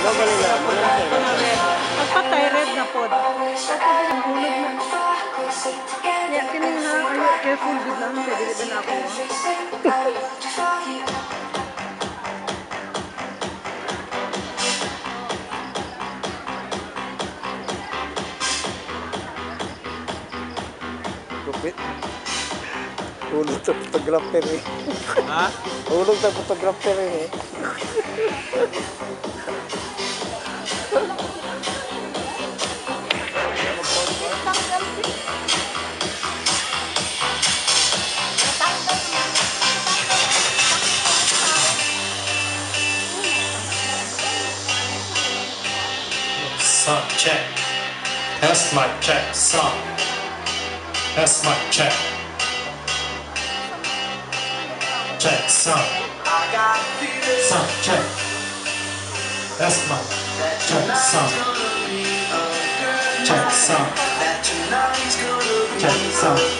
Nobody na. Magpatay red na pod. Ang hulog na. Ya, kining na. Ay, careful gud lang. Kaya dili na ako. Ulog sa photographer eh. Ha? Ulog sa photographer eh. Sound check. Test mic check. Sound. Test my check. Check sound. Sound check. That's my Check sound. Check sound. Check sound.